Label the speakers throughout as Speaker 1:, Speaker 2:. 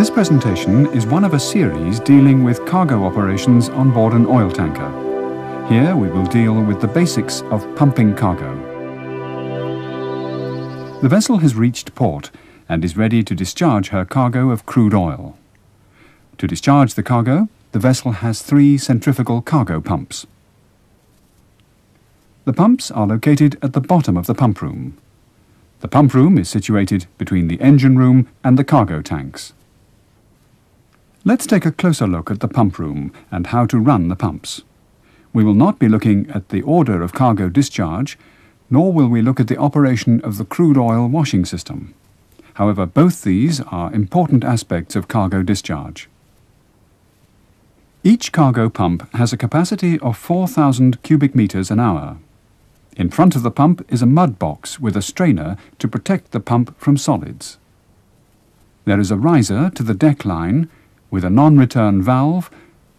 Speaker 1: This presentation is one of a series dealing with cargo operations on board an oil tanker. Here we will deal with the basics of pumping cargo. The vessel has reached port and is ready to discharge her cargo of crude oil. To discharge the cargo, the vessel has three centrifugal cargo pumps. The pumps are located at the bottom of the pump room. The pump room is situated between the engine room and the cargo tanks. Let's take a closer look at the pump room and how to run the pumps. We will not be looking at the order of cargo discharge, nor will we look at the operation of the crude oil washing system. However, both these are important aspects of cargo discharge. Each cargo pump has a capacity of 4,000 cubic meters an hour. In front of the pump is a mud box with a strainer to protect the pump from solids. There is a riser to the deck line with a non-return valve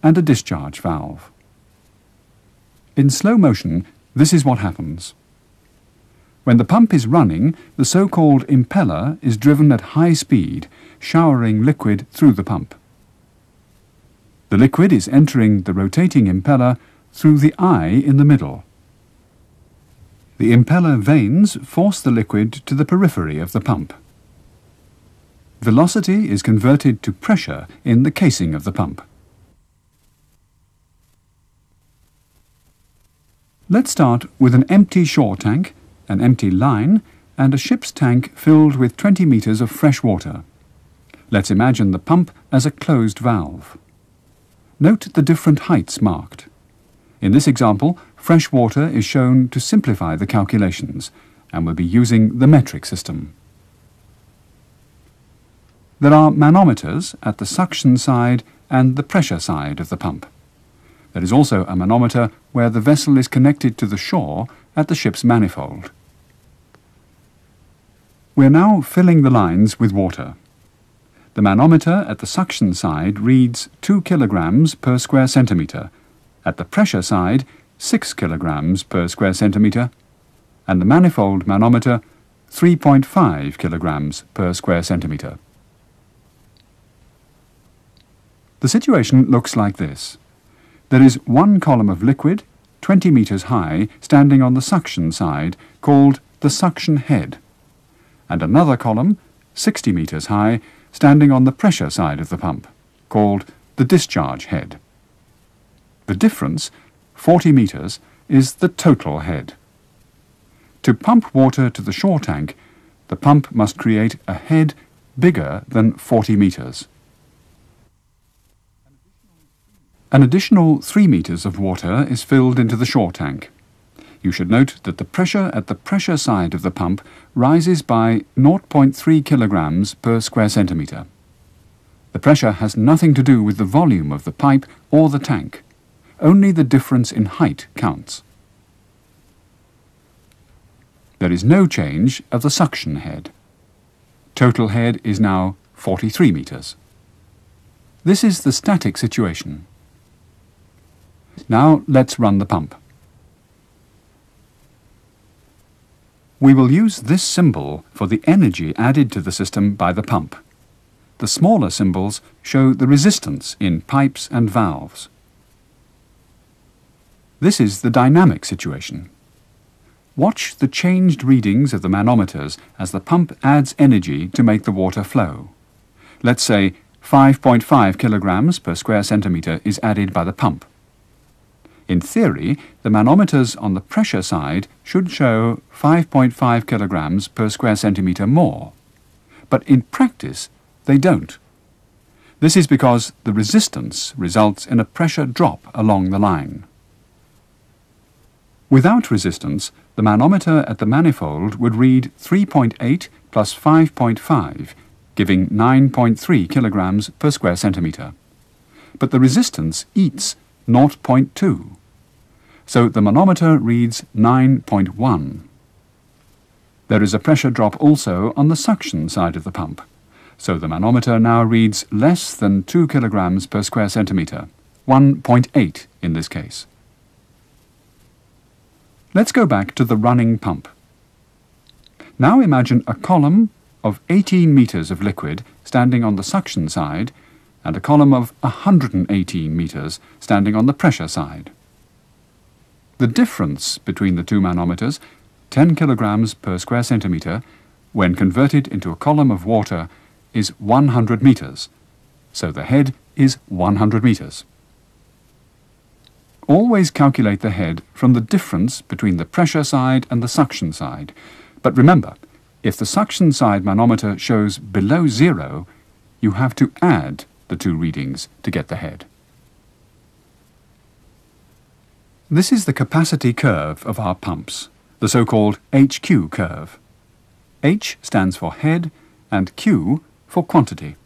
Speaker 1: and a discharge valve. In slow motion, this is what happens. When the pump is running, the so-called impeller is driven at high speed, showering liquid through the pump. The liquid is entering the rotating impeller through the eye in the middle. The impeller vanes force the liquid to the periphery of the pump. Velocity is converted to pressure in the casing of the pump. Let's start with an empty shore tank an empty line, and a ship's tank filled with 20 metres of fresh water. Let's imagine the pump as a closed valve. Note the different heights marked. In this example, fresh water is shown to simplify the calculations, and we'll be using the metric system. There are manometers at the suction side and the pressure side of the pump. There is also a manometer where the vessel is connected to the shore at the ship's manifold. We are now filling the lines with water. The manometer at the suction side reads 2 kilograms per square centimetre, at the pressure side 6 kilograms per square centimetre, and the manifold manometer 3.5 kilograms per square centimetre. The situation looks like this. There is one column of liquid 20 metres high, standing on the suction side, called the suction head, and another column, 60 metres high, standing on the pressure side of the pump, called the discharge head. The difference, 40 metres, is the total head. To pump water to the shore tank, the pump must create a head bigger than 40 metres. An additional 3 metres of water is filled into the shore tank. You should note that the pressure at the pressure side of the pump rises by 0.3 kilograms per square centimetre. The pressure has nothing to do with the volume of the pipe or the tank. Only the difference in height counts. There is no change of the suction head. Total head is now 43 metres. This is the static situation. Now let's run the pump. We will use this symbol for the energy added to the system by the pump. The smaller symbols show the resistance in pipes and valves. This is the dynamic situation. Watch the changed readings of the manometers as the pump adds energy to make the water flow. Let's say 5.5 kilograms per square centimetre is added by the pump. In theory, the manometers on the pressure side should show 5.5 kilograms per square centimetre more. But in practice, they don't. This is because the resistance results in a pressure drop along the line. Without resistance, the manometer at the manifold would read 3.8 plus 5.5, giving 9.3 kilograms per square centimetre. But the resistance eats 0.2. So the manometer reads 9.1. There is a pressure drop also on the suction side of the pump. So the manometer now reads less than 2 kilograms per square centimetre, 1.8 in this case. Let's go back to the running pump. Now imagine a column, of 18 metres of liquid standing on the suction side and a column of 118 metres standing on the pressure side. The difference between the two manometers, 10 kilograms per square centimetre, when converted into a column of water, is 100 metres, so the head is 100 metres. Always calculate the head from the difference between the pressure side and the suction side. But remember, if the suction side manometer shows below zero, you have to add the two readings to get the head. This is the capacity curve of our pumps, the so-called HQ curve. H stands for head and Q for quantity.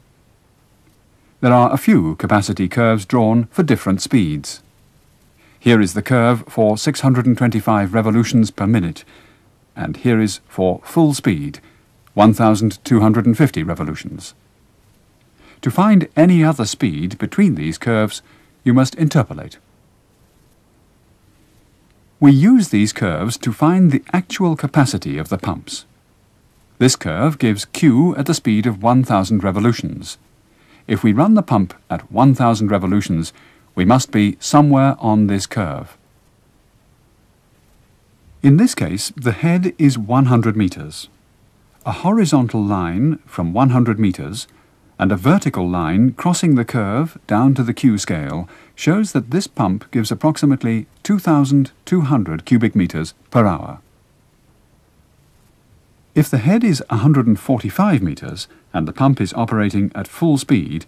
Speaker 1: There are a few capacity curves drawn for different speeds. Here is the curve for 625 revolutions per minute, and here is for full speed, 1250 revolutions. To find any other speed between these curves, you must interpolate. We use these curves to find the actual capacity of the pumps. This curve gives Q at the speed of 1000 revolutions. If we run the pump at 1000 revolutions, we must be somewhere on this curve. In this case, the head is 100 metres. A horizontal line from 100 metres and a vertical line crossing the curve down to the Q scale shows that this pump gives approximately 2,200 cubic metres per hour. If the head is 145 metres and the pump is operating at full speed,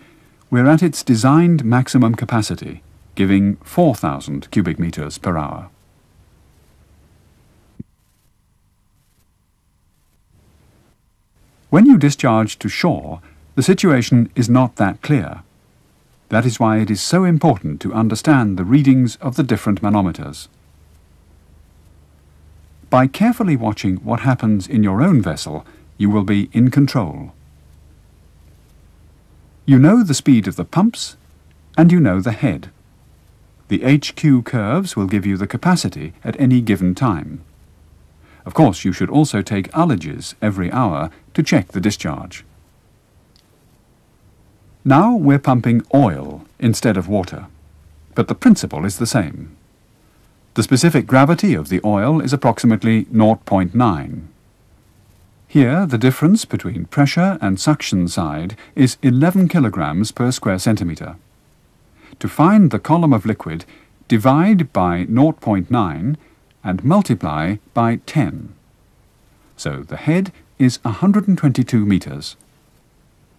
Speaker 1: we're at its designed maximum capacity, giving 4,000 cubic metres per hour. When you discharge to shore, the situation is not that clear. That is why it is so important to understand the readings of the different manometers. By carefully watching what happens in your own vessel, you will be in control. You know the speed of the pumps, and you know the head. The HQ curves will give you the capacity at any given time. Of course, you should also take ullages every hour to check the discharge. Now we're pumping oil instead of water, but the principle is the same. The specific gravity of the oil is approximately 0.9. Here, the difference between pressure and suction side is 11 kilograms per square centimetre. To find the column of liquid, divide by 0.9 and multiply by 10. So the head is 122 metres.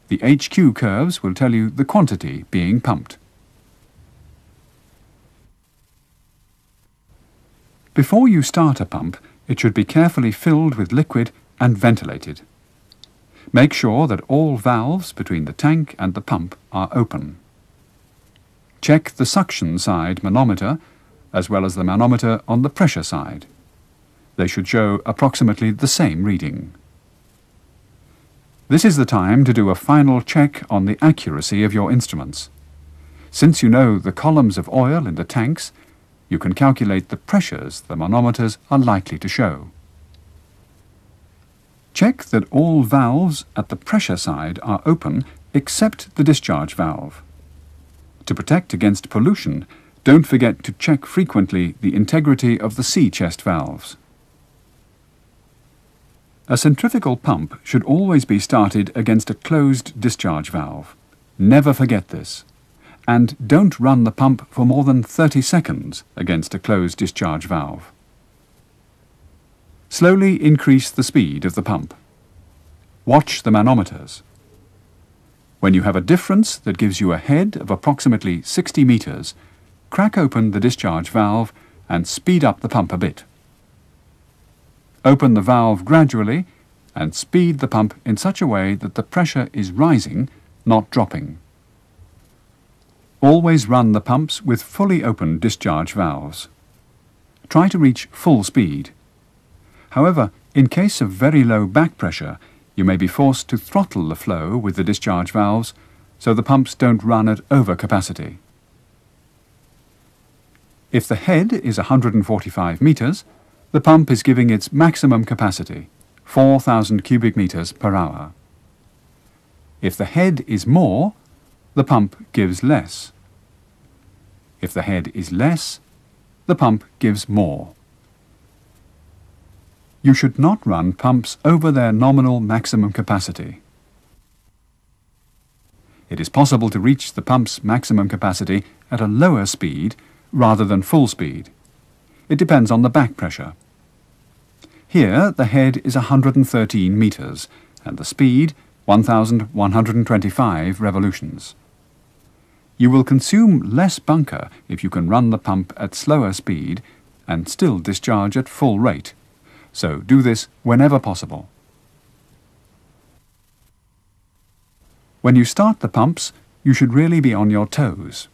Speaker 1: The HQ curves will tell you the quantity being pumped. Before you start a pump, it should be carefully filled with liquid and ventilated. Make sure that all valves between the tank and the pump are open. Check the suction side manometer as well as the manometer on the pressure side. They should show approximately the same reading. This is the time to do a final check on the accuracy of your instruments. Since you know the columns of oil in the tanks, you can calculate the pressures the manometers are likely to show. Check that all valves at the pressure side are open except the discharge valve. To protect against pollution, don't forget to check frequently the integrity of the sea chest valves. A centrifugal pump should always be started against a closed discharge valve. Never forget this. And don't run the pump for more than 30 seconds against a closed discharge valve. Slowly increase the speed of the pump. Watch the manometers. When you have a difference that gives you a head of approximately 60 metres, crack open the discharge valve and speed up the pump a bit. Open the valve gradually and speed the pump in such a way that the pressure is rising, not dropping. Always run the pumps with fully open discharge valves. Try to reach full speed. However, in case of very low back pressure, you may be forced to throttle the flow with the discharge valves so the pumps don't run at overcapacity. If the head is 145 metres, the pump is giving its maximum capacity, 4,000 cubic metres per hour. If the head is more, the pump gives less. If the head is less, the pump gives more. You should not run pumps over their nominal maximum capacity. It is possible to reach the pump's maximum capacity at a lower speed rather than full speed. It depends on the back pressure. Here the head is 113 metres and the speed 1125 revolutions. You will consume less bunker if you can run the pump at slower speed and still discharge at full rate. So do this whenever possible. When you start the pumps, you should really be on your toes.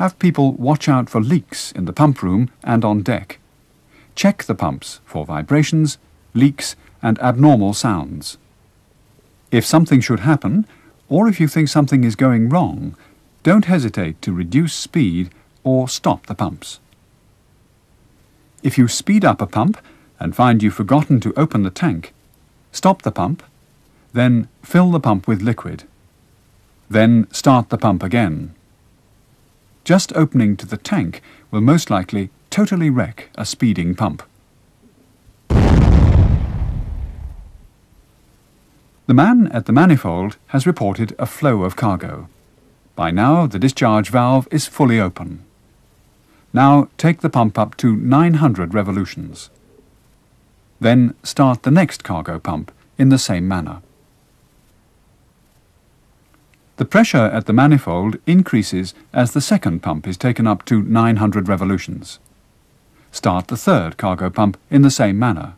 Speaker 1: Have people watch out for leaks in the pump room and on deck. Check the pumps for vibrations, leaks and abnormal sounds. If something should happen, or if you think something is going wrong, don't hesitate to reduce speed or stop the pumps. If you speed up a pump and find you've forgotten to open the tank, stop the pump, then fill the pump with liquid. Then start the pump again. Just opening to the tank will most likely totally wreck a speeding pump. The man at the manifold has reported a flow of cargo. By now the discharge valve is fully open. Now take the pump up to 900 revolutions. Then start the next cargo pump in the same manner. The pressure at the manifold increases as the second pump is taken up to 900 revolutions. Start the third cargo pump in the same manner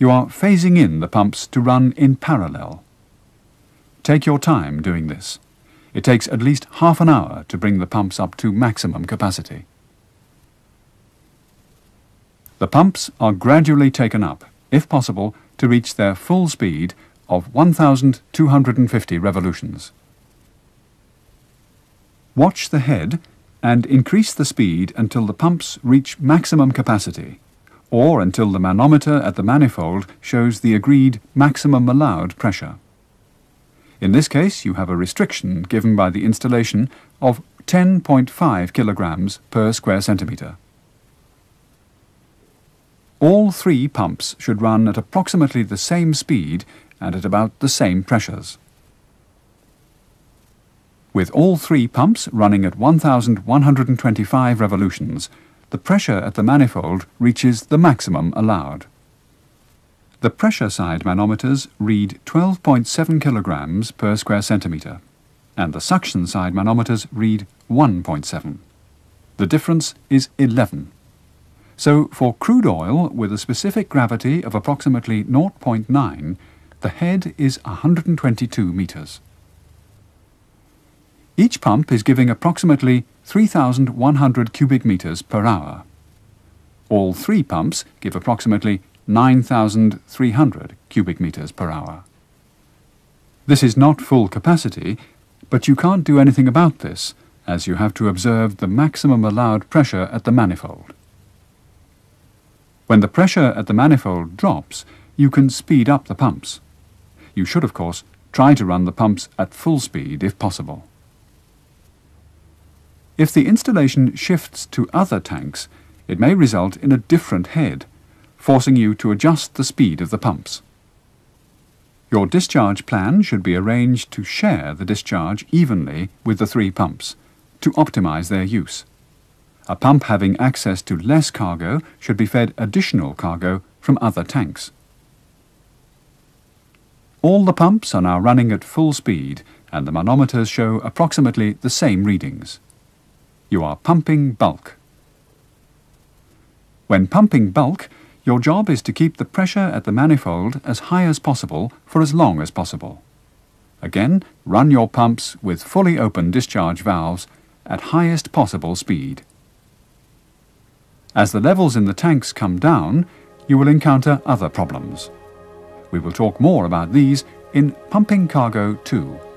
Speaker 1: you are phasing in the pumps to run in parallel. Take your time doing this. It takes at least half an hour to bring the pumps up to maximum capacity. The pumps are gradually taken up, if possible, to reach their full speed of 1,250 revolutions. Watch the head and increase the speed until the pumps reach maximum capacity or until the manometer at the manifold shows the agreed maximum allowed pressure. In this case, you have a restriction given by the installation of 10.5 kilograms per square centimetre. All three pumps should run at approximately the same speed and at about the same pressures. With all three pumps running at 1,125 revolutions, the pressure at the manifold reaches the maximum allowed. The pressure side manometers read 12.7 kilograms per square centimetre, and the suction side manometers read 1.7. The difference is 11. So for crude oil with a specific gravity of approximately 0.9, the head is 122 metres. Each pump is giving approximately 3,100 cubic metres per hour. All three pumps give approximately 9,300 cubic metres per hour. This is not full capacity, but you can't do anything about this, as you have to observe the maximum allowed pressure at the manifold. When the pressure at the manifold drops, you can speed up the pumps. You should, of course, try to run the pumps at full speed if possible. If the installation shifts to other tanks, it may result in a different head, forcing you to adjust the speed of the pumps. Your discharge plan should be arranged to share the discharge evenly with the three pumps, to optimize their use. A pump having access to less cargo should be fed additional cargo from other tanks. All the pumps are now running at full speed and the manometers show approximately the same readings. You are pumping bulk. When pumping bulk, your job is to keep the pressure at the manifold as high as possible for as long as possible. Again, run your pumps with fully open discharge valves at highest possible speed. As the levels in the tanks come down, you will encounter other problems. We will talk more about these in Pumping Cargo 2.